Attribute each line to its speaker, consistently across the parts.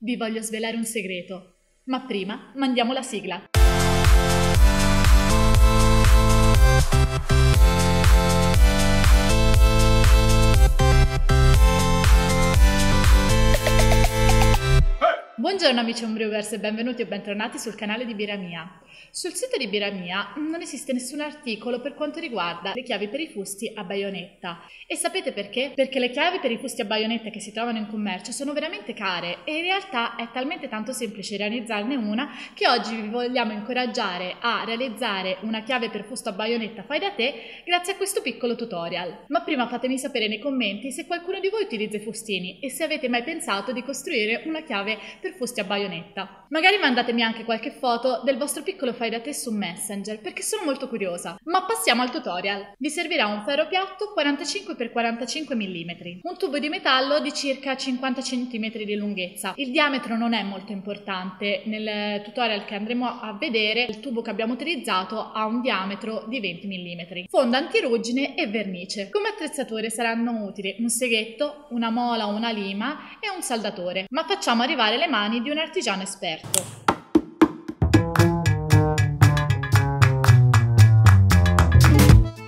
Speaker 1: vi voglio svelare un segreto. Ma prima mandiamo la sigla. Buongiorno amici homebrewers e benvenuti o bentornati sul canale di Biramia. Sul sito di Biramia non esiste nessun articolo per quanto riguarda le chiavi per i fusti a baionetta. E sapete perché? Perché le chiavi per i fusti a baionetta che si trovano in commercio sono veramente care e in realtà è talmente tanto semplice realizzarne una che oggi vi vogliamo incoraggiare a realizzare una chiave per fusto a baionetta fai da te grazie a questo piccolo tutorial. Ma prima fatemi sapere nei commenti se qualcuno di voi utilizza i fustini e se avete mai pensato di costruire una chiave per per fusti a baionetta. Magari mandatemi anche qualche foto del vostro piccolo fai da te su Messenger perché sono molto curiosa. Ma passiamo al tutorial. Vi servirà un ferro piatto 45x45 mm, un tubo di metallo di circa 50 cm di lunghezza. Il diametro non è molto importante, nel tutorial che andremo a vedere il tubo che abbiamo utilizzato ha un diametro di 20 mm. Fonda antiruggine e vernice. Come attrezzature saranno utili un seghetto, una mola o una lima e un saldatore. Ma facciamo arrivare le mani mani di un artigiano esperto.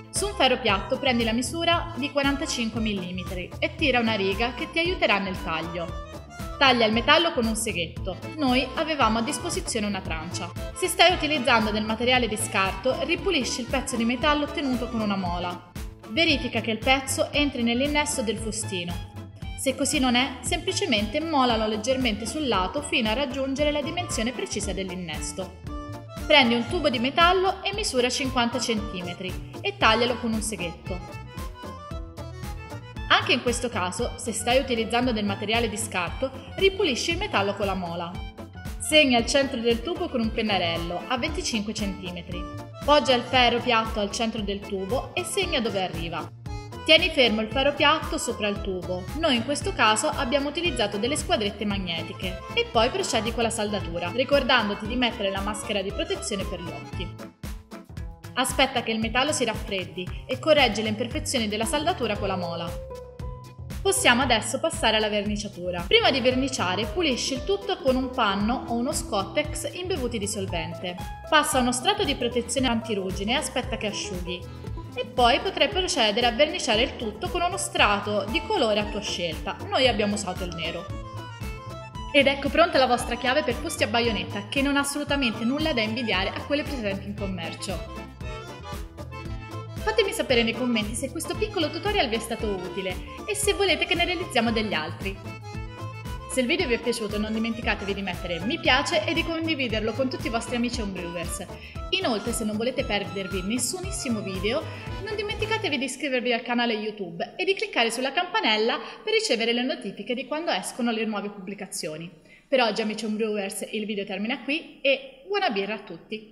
Speaker 1: Su un ferro piatto prendi la misura di 45 mm e tira una riga che ti aiuterà nel taglio. Taglia il metallo con un seghetto. Noi avevamo a disposizione una trancia. Se stai utilizzando del materiale di scarto, ripulisci il pezzo di metallo ottenuto con una mola. Verifica che il pezzo entri nell'innesto del fustino se così non è, semplicemente molalo leggermente sul lato fino a raggiungere la dimensione precisa dell'innesto. Prendi un tubo di metallo e misura 50 cm e taglialo con un seghetto. Anche in questo caso, se stai utilizzando del materiale di scarto, ripulisci il metallo con la mola. Segna il centro del tubo con un pennarello a 25 cm. Poggia il ferro piatto al centro del tubo e segna dove arriva. Tieni fermo il ferro piatto sopra il tubo. Noi in questo caso abbiamo utilizzato delle squadrette magnetiche. E poi procedi con la saldatura, ricordandoti di mettere la maschera di protezione per gli occhi. Aspetta che il metallo si raffreddi e correggi le imperfezioni della saldatura con la mola. Possiamo adesso passare alla verniciatura. Prima di verniciare pulisci il tutto con un panno o uno scottex imbevuti di solvente. Passa uno strato di protezione antirugine e aspetta che asciughi e poi potrai procedere a verniciare il tutto con uno strato di colore a tua scelta. Noi abbiamo usato il nero. Ed ecco pronta la vostra chiave per fusti a baionetta che non ha assolutamente nulla da invidiare a quelle presenti in commercio. Fatemi sapere nei commenti se questo piccolo tutorial vi è stato utile e se volete che ne realizziamo degli altri. Se il video vi è piaciuto non dimenticatevi di mettere mi piace e di condividerlo con tutti i vostri amici homebrewers. Inoltre se non volete perdervi nessunissimo video non dimenticatevi di iscrivervi al canale YouTube e di cliccare sulla campanella per ricevere le notifiche di quando escono le nuove pubblicazioni. Per oggi amici homebrewers il video termina qui e buona birra a tutti!